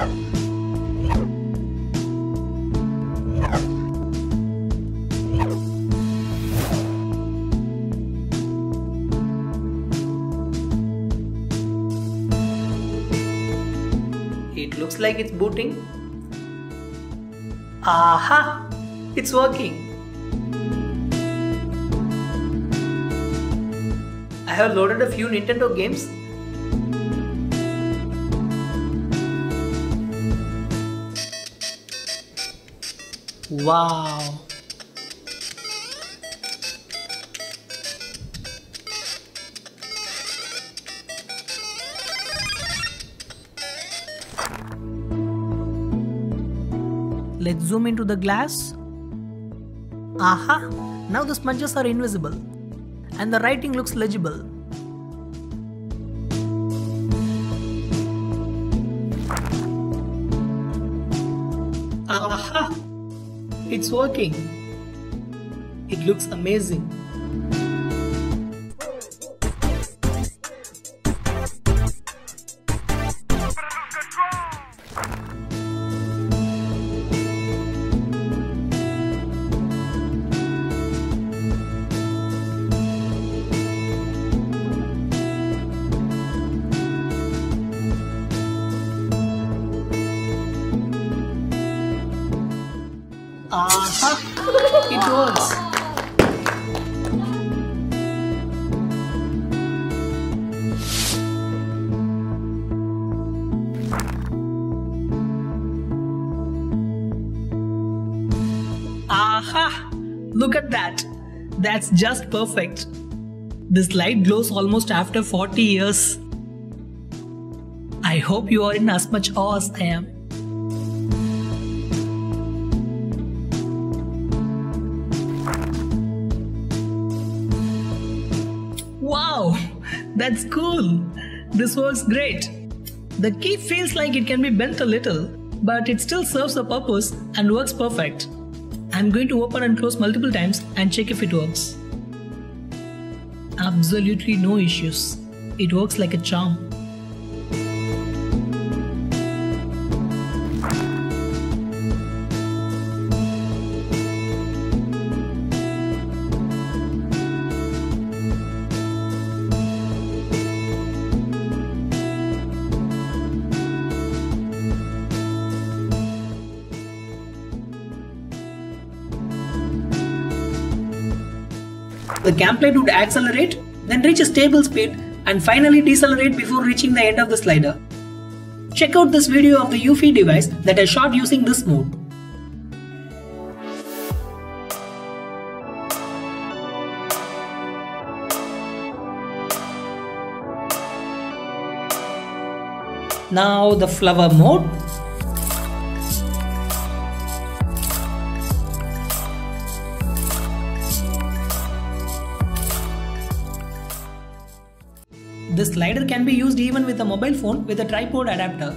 It looks like it's booting. Aha! It's working. I have loaded a few Nintendo games. Wow! Let's zoom into the glass. Aha! Now the smudges are invisible and the writing looks legible. Aha! It's working. It looks amazing. Aha! It works. Aha! Look at that. That's just perfect. This light glows almost after 40 years. I hope you are in as much awe as I am. That's cool. This works great. The key feels like it can be bent a little, but it still serves a purpose and works perfect. I'm going to open and close multiple times and check if it works. Absolutely no issues. It works like a charm. The gameplay would accelerate, then reach a stable speed, and finally decelerate before reaching the end of the slider. Check out this video of the Eufy device that I shot using this mode. Now the flower mode. This slider can be used even with a mobile phone with a tripod adapter.